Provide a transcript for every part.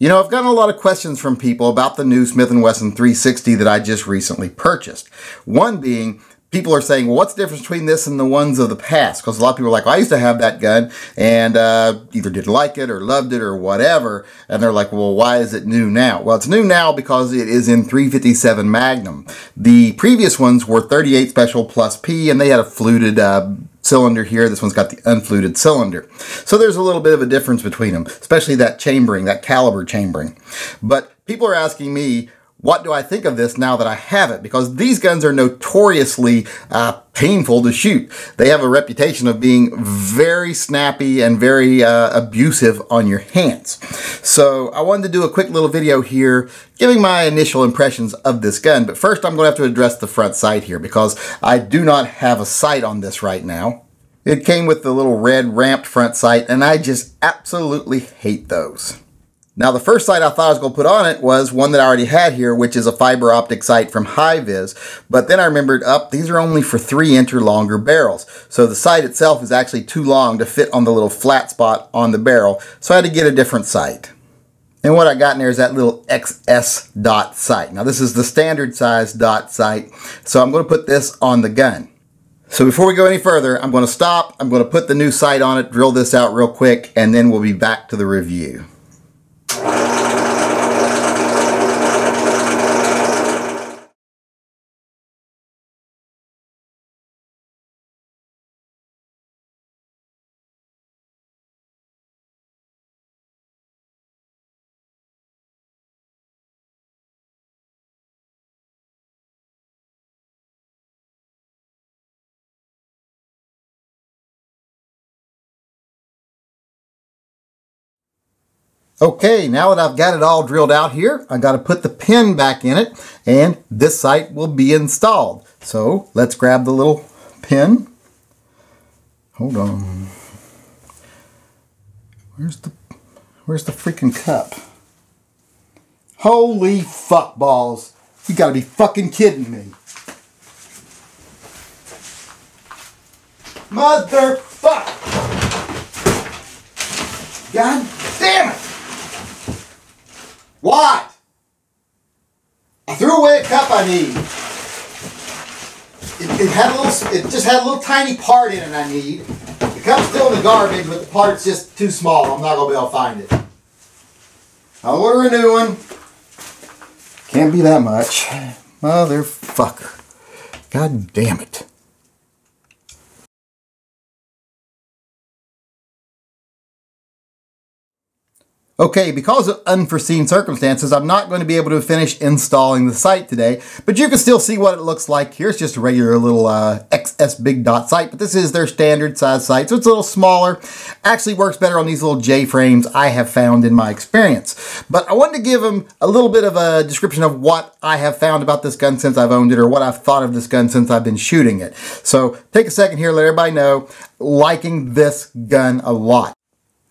You know, I've gotten a lot of questions from people about the new Smith & Wesson 360 that I just recently purchased. One being, people are saying, well, what's the difference between this and the ones of the past? Because a lot of people are like, well, I used to have that gun and uh, either didn't like it or loved it or whatever. And they're like, well, why is it new now? Well, it's new now because it is in 357 Magnum. The previous ones were 38 Special Plus P and they had a fluted uh, cylinder here. This one's got the unfluted cylinder. So there's a little bit of a difference between them, especially that chambering, that caliber chambering. But people are asking me, what do I think of this now that I have it? Because these guns are notoriously uh, painful to shoot. They have a reputation of being very snappy and very uh, abusive on your hands. So I wanted to do a quick little video here giving my initial impressions of this gun. But first I'm going to have to address the front sight here because I do not have a sight on this right now. It came with the little red ramped front sight and I just absolutely hate those. Now, the first sight I thought I was going to put on it was one that I already had here, which is a fiber optic sight from Hi-Vis. But then I remembered, up, oh, these are only for three inch or longer barrels. So the sight itself is actually too long to fit on the little flat spot on the barrel. So I had to get a different sight. And what I got in there is that little XS dot sight. Now this is the standard size dot sight. So I'm going to put this on the gun. So before we go any further, I'm going to stop. I'm going to put the new sight on it, drill this out real quick, and then we'll be back to the review. Okay, now that I've got it all drilled out here, I got to put the pin back in it and this sight will be installed. So let's grab the little pin. Hold on. Where's the where's the freaking cup? Holy fuck balls. You gotta be fucking kidding me. Motherfuck! God! What? I threw away a cup I need. It, it, had a little, it just had a little tiny part in it I need. The cup's still in the garbage, but the part's just too small. I'm not gonna be able to find it. I'll order a new one. Can't be that much. Motherfucker. God damn it. Okay, because of unforeseen circumstances, I'm not going to be able to finish installing the sight today, but you can still see what it looks like. Here's just a regular little uh, XS Big Dot sight, but this is their standard size sight, so it's a little smaller. Actually works better on these little J-frames I have found in my experience. But I wanted to give them a little bit of a description of what I have found about this gun since I've owned it, or what I've thought of this gun since I've been shooting it. So take a second here, let everybody know, liking this gun a lot.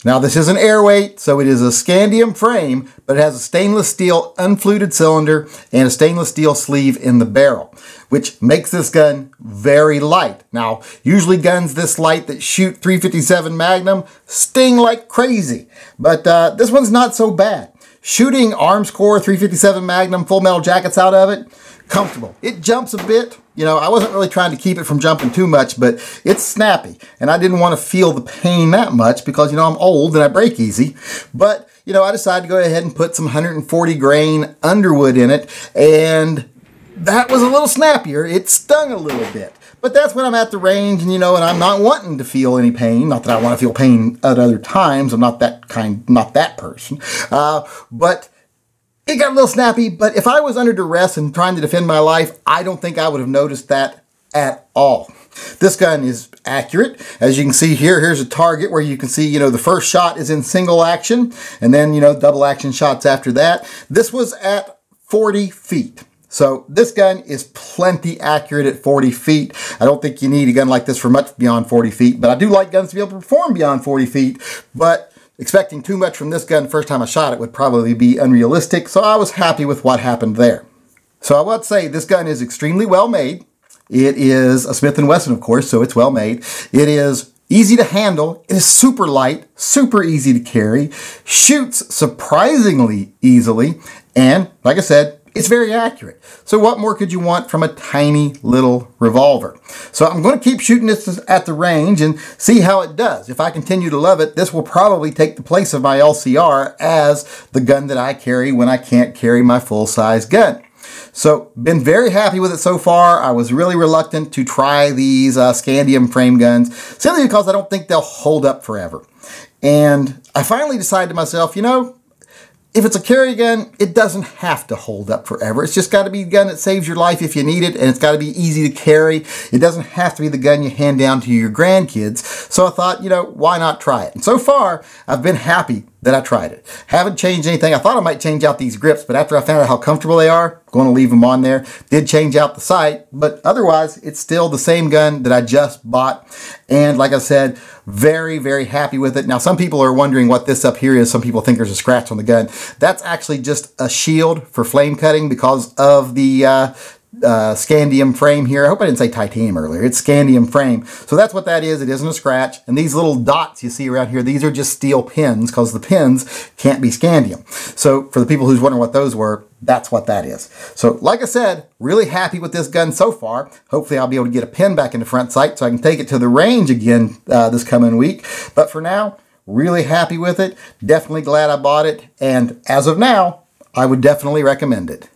Now this is an airweight, so it is a scandium frame, but it has a stainless steel unfluted cylinder and a stainless steel sleeve in the barrel, which makes this gun very light. Now, usually guns this light that shoot 357 Magnum sting like crazy, but uh, this one's not so bad. Shooting Armscor 357 Magnum full metal jackets out of it, comfortable. It jumps a bit. You know, I wasn't really trying to keep it from jumping too much, but it's snappy. And I didn't want to feel the pain that much because, you know, I'm old and I break easy. But, you know, I decided to go ahead and put some 140 grain Underwood in it. And that was a little snappier. It stung a little bit. But that's when I'm at the range and, you know, and I'm not wanting to feel any pain. Not that I want to feel pain at other times. I'm not that kind, not that person. Uh, but it got a little snappy, but if I was under duress and trying to defend my life, I don't think I would have noticed that at all. This gun is accurate. As you can see here, here's a target where you can see, you know, the first shot is in single action and then, you know, double action shots after that. This was at 40 feet. So this gun is plenty accurate at 40 feet. I don't think you need a gun like this for much beyond 40 feet, but I do like guns to be able to perform beyond 40 feet. But Expecting too much from this gun first time I shot it would probably be unrealistic, so I was happy with what happened there. So I would say this gun is extremely well made. It is a Smith & Wesson, of course, so it's well made. It is easy to handle, it is super light, super easy to carry, shoots surprisingly easily, and like I said, it's very accurate. So what more could you want from a tiny little revolver? So I'm going to keep shooting this at the range and see how it does. If I continue to love it, this will probably take the place of my LCR as the gun that I carry when I can't carry my full-size gun. So, been very happy with it so far. I was really reluctant to try these uh, Scandium frame guns simply because I don't think they'll hold up forever. And I finally decided to myself, you know, if it's a carry gun, it doesn't have to hold up forever. It's just got to be a gun that saves your life if you need it, and it's got to be easy to carry. It doesn't have to be the gun you hand down to your grandkids. So I thought, you know, why not try it? And so far, I've been happy that I tried it. Haven't changed anything. I thought I might change out these grips, but after I found out how comfortable they are, I'm going to leave them on there. Did change out the sight, but otherwise, it's still the same gun that I just bought. And like I said, very, very happy with it. Now, some people are wondering what this up here is. Some people think there's a scratch on the gun. That's actually just a shield for flame cutting because of the uh, uh, scandium frame here. I hope I didn't say titanium earlier. It's scandium frame. So that's what that is. It isn't a scratch. And these little dots you see around here, these are just steel pins because the pins can't be scandium. So for the people who's wondering what those were, that's what that is. So like I said, really happy with this gun so far. Hopefully I'll be able to get a pin back in the front sight so I can take it to the range again uh, this coming week. But for now, really happy with it. Definitely glad I bought it. And as of now, I would definitely recommend it.